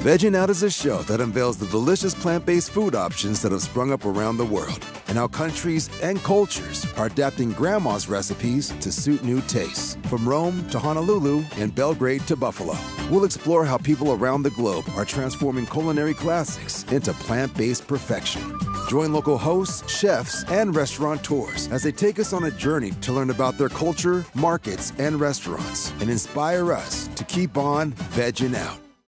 Vegging Out is a show that unveils the delicious plant based food options that have sprung up around the world and how countries and cultures are adapting grandma's recipes to suit new tastes. From Rome to Honolulu and Belgrade to Buffalo, we'll explore how people around the globe are transforming culinary classics into plant based perfection. Join local hosts, chefs, and restaurateurs as they take us on a journey to learn about their culture, markets, and restaurants and inspire us to keep on vegging out.